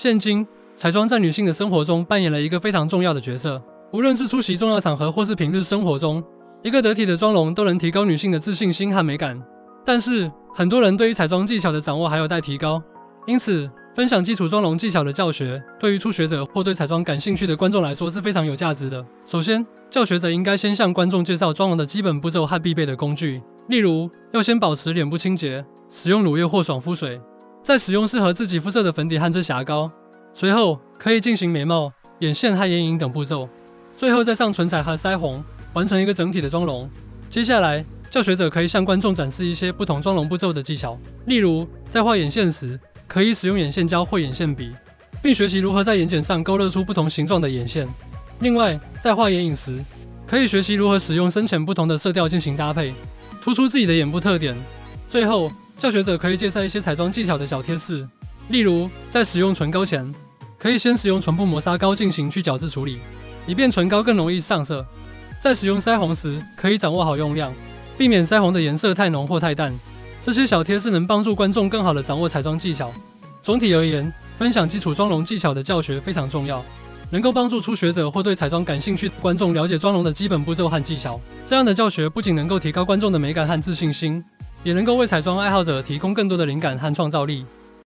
现今，彩妆在女性的生活中扮演了一个非常重要的角色。无论是出席重要场合，或是平日生活中，一个得体的妆容都能提高女性的自信心和美感。但是，很多人对于彩妆技巧的掌握还有待提高，因此，分享基础妆容技巧的教学，对于初学者或对彩妆感兴趣的观众来说是非常有价值的。首先，教学者应该先向观众介绍妆容的基本步骤和必备的工具，例如，要先保持脸部清洁，使用乳液或爽肤水，再使用适合自己肤色的粉底和遮瑕膏，随后可以进行眉毛、眼线和眼影等步骤。最后再上唇彩和腮红，完成一个整体的妆容。接下来，教学者可以向观众展示一些不同妆容步骤的技巧，例如在画眼线时，可以使用眼线胶或眼线笔，并学习如何在眼睑上勾勒出不同形状的眼线。另外，在画眼影时，可以学习如何使用深浅不同的色调进行搭配，突出自己的眼部特点。最后，教学者可以介绍一些彩妆技巧的小贴士，例如在使用唇膏前，可以先使用唇部磨砂膏进行去角质处理。以便唇膏更容易上色，在使用腮红时可以掌握好用量，避免腮红的颜色太浓或太淡。这些小贴士能帮助观众更好地掌握彩妆技巧。总体而言，分享基础妆容技巧的教学非常重要，能够帮助初学者或对彩妆感兴趣的观众了解妆容的基本步骤和技巧。这样的教学不仅能够提高观众的美感和自信心，也能够为彩妆爱好者提供更多的灵感和创造力。